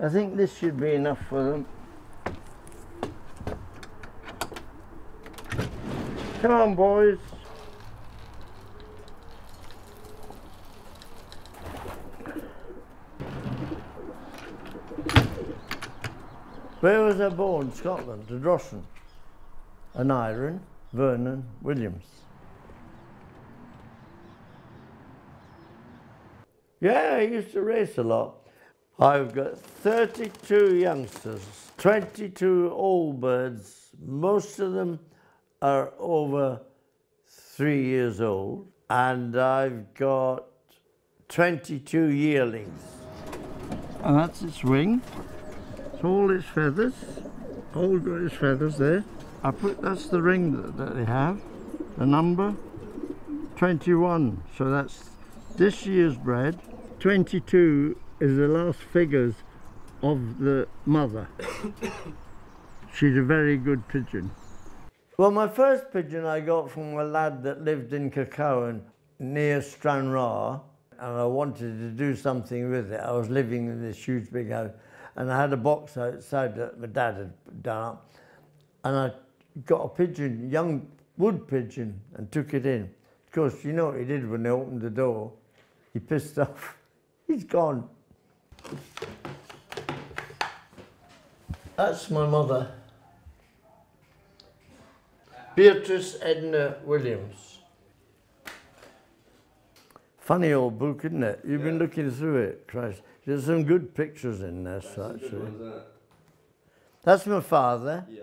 I think this should be enough for them. Come on, boys. Where was I born? Scotland, to Drossen. Aneurin, Vernon Williams. Yeah, I used to race a lot. I've got 32 youngsters, 22 old birds. Most of them are over three years old. And I've got 22 yearlings. And that's its wing. It's all its feathers. All got its feathers there. I put, that's the ring that, that they have. The number 21. So that's this year's bred. 22 is the last figures of the mother. She's a very good pigeon. Well, my first pigeon I got from a lad that lived in Caercowan near Stranraer, and I wanted to do something with it. I was living in this huge big house, and I had a box outside that my dad had done up, and I got a pigeon, young wood pigeon, and took it in. Of course, you know what he did when they opened the door? He pissed off. He's gone. That's my mother. Beatrice Edna Williams. Funny old book, isn't it? You've yeah. been looking through it, Christ. There's some good pictures in this, That's actually. One, that's my father. Yeah.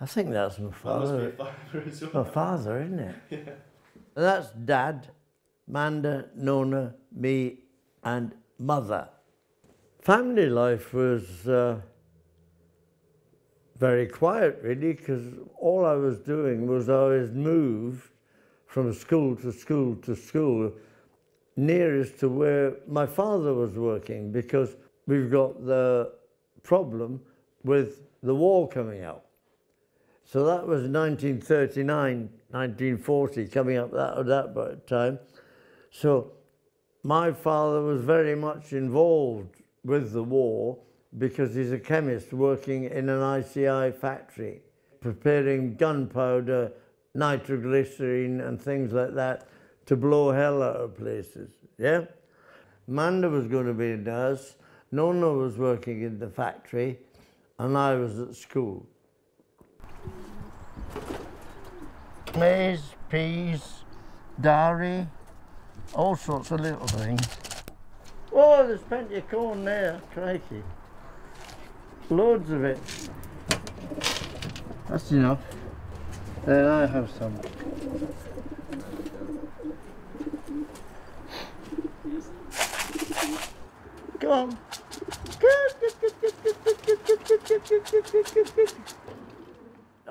I think that's my father. That father as well. My father, isn't it? Yeah. And that's dad. Manda, Nona, me, and mother. Family life was uh, very quiet, really, because all I was doing was I was moved from school to school to school nearest to where my father was working because we've got the problem with the war coming out. So that was 1939, 1940, coming up that, that time. So my father was very much involved with the war because he's a chemist working in an ICI factory, preparing gunpowder, nitroglycerine and things like that to blow hell out of places, yeah? Manda was going to be a nurse, Nona was working in the factory, and I was at school. Maize, peas, dairy, all sorts of little things. Oh, there's plenty of corn there, crikey. Loads of it. That's enough. Then I have some. Come on. Good, good, good, good, good, good, good, good, good, good, good, good, good.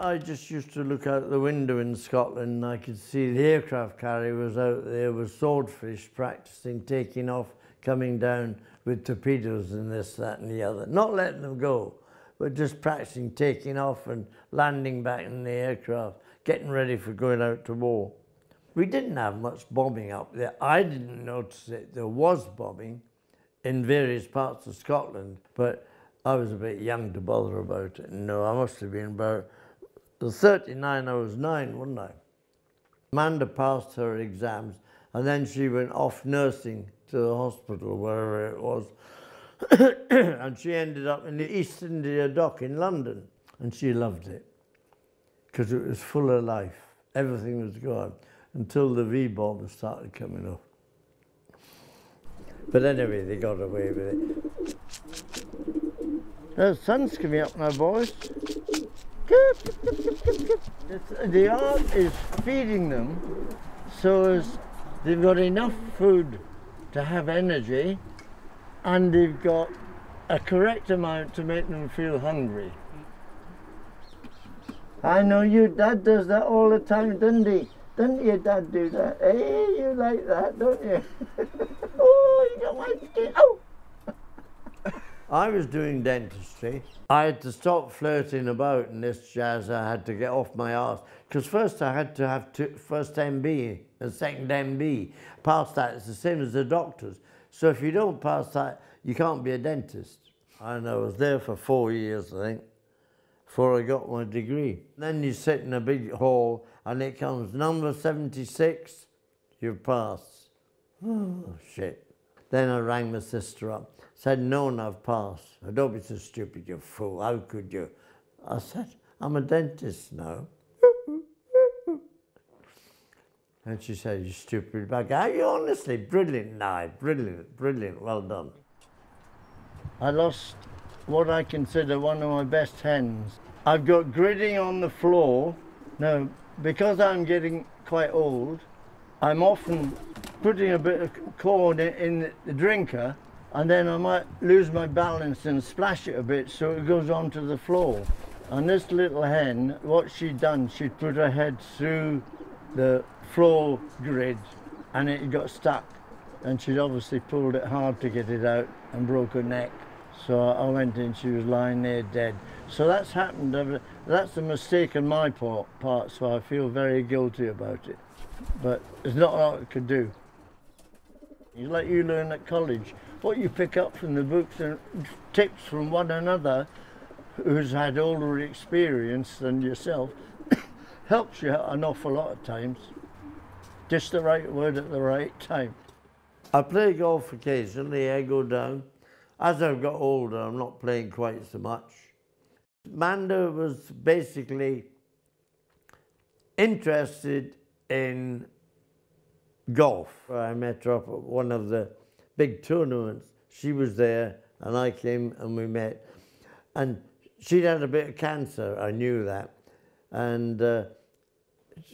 I just used to look out the window in Scotland and I could see the aircraft carrier was out there with swordfish practicing taking off, coming down with torpedoes and this, that and the other. Not letting them go, but just practicing taking off and landing back in the aircraft, getting ready for going out to war. We didn't have much bombing up there. I didn't notice it. There was bombing in various parts of Scotland, but I was a bit young to bother about it. No, I must have been about the 39, I was nine, wasn't I? Amanda passed her exams and then she went off nursing to the hospital, wherever it was. and she ended up in the East India Dock in London. And she loved it because it was full of life. Everything was gone until the V-bomb started coming off. But anyway, they got away with it. The sun's coming up now, boys the art is feeding them so as they've got enough food to have energy and they've got a correct amount to make them feel hungry. I know your dad does that all the time, doesn't he? Doesn't your dad do that? Hey, you like that, don't you? oh, you got my skin. Oh! I was doing dentistry. I had to stop flirting about in this jazz. I had to get off my arse. Because first I had to have two, first MB and second MB. Past that, it's the same as the doctors. So if you don't pass that, you can't be a dentist. And I was there for four years, I think, before I got my degree. Then you sit in a big hall and it comes number 76, you've passed. Oh, shit. Then I rang my sister up, said, no, no, I've passed. Oh, don't be so stupid, you fool, how could you? I said, I'm a dentist now. And she said, you stupid bug. Are you honestly? Brilliant, no, brilliant, brilliant, well done. I lost what I consider one of my best hens. I've got gridding on the floor. Now, because I'm getting quite old, I'm often putting a bit of corn in the drinker and then I might lose my balance and splash it a bit so it goes onto the floor. And this little hen, what she'd done, she'd put her head through the floor grid and it got stuck and she'd obviously pulled it hard to get it out and broke her neck. So I went in, she was lying there dead. So that's happened, that's a mistake on my part, so I feel very guilty about it. But there's not a lot I could do. You let you learn at college, what you pick up from the books and tips from one another who's had older experience than yourself helps you an awful lot of times. Just the right word at the right time. I play golf occasionally, I go down. As I've got older, I'm not playing quite so much. Manda was basically interested in golf. I met her up at one of the big tournaments. She was there and I came and we met. And she'd had a bit of cancer, I knew that. And uh,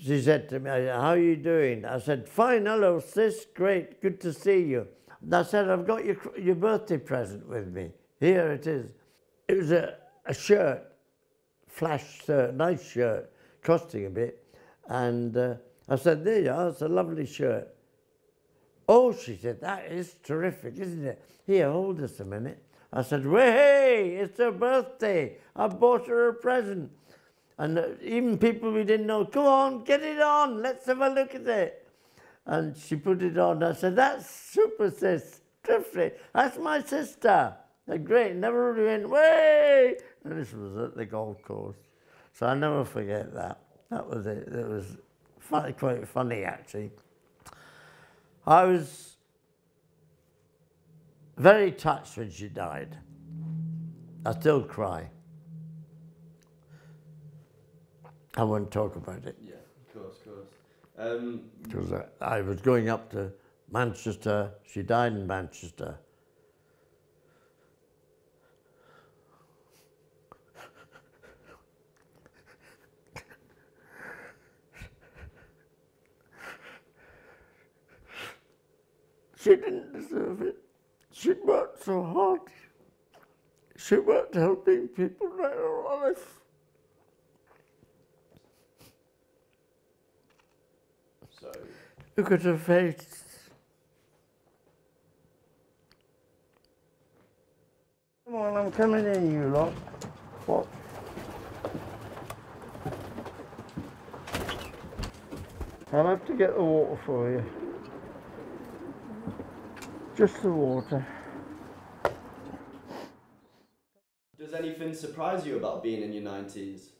she said to me, how are you doing? I said, fine, hello sis, great, good to see you. And I said, I've got your, your birthday present with me. Here it is. It was a, a shirt, flash shirt, nice shirt, costing a bit. And uh, I said, there you are, it's a lovely shirt. Oh, she said, that is terrific, isn't it? Here, hold this a minute. I said, hey, it's her birthday. I bought her a present. And uh, even people we didn't know, come on, get it on, let's have a look at it. And she put it on. I said, that's super, sis. That's my sister. They're great, never really went, way. And this was at the golf course. So I never forget that. That was it. It was funny, quite funny, actually. I was very touched when she died. I still cry. I won't talk about it. Yeah, of course, of course. Um, because I, I was going up to Manchester. She died in Manchester. She didn't deserve it. She worked so hard. She worked helping people in her life. so, Look at her face. Come on, I'm coming in, you lot. What? I'll have to get the water for you. Just the water. does anything surprise you about being in your 90s?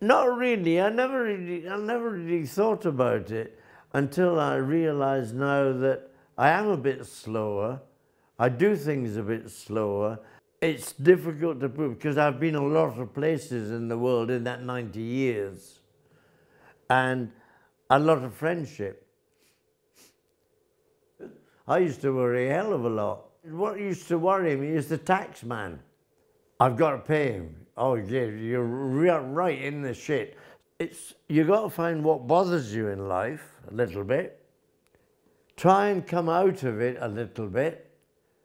Not really. I never really, I never really thought about it until I realize now that I am a bit slower. I do things a bit slower. It's difficult to prove because I've been a lot of places in the world in that 90 years and a lot of friendship. I used to worry a hell of a lot. What used to worry me is the tax man. I've got to pay him. Oh, yeah, you're right in the shit. It's you got to find what bothers you in life a little bit. Try and come out of it a little bit.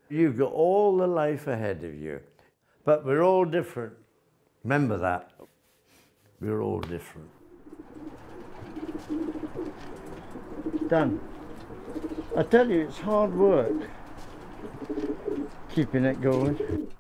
You've got all the life ahead of you, but we're all different. Remember that. We're all different. Done. I tell you, it's hard work keeping it going.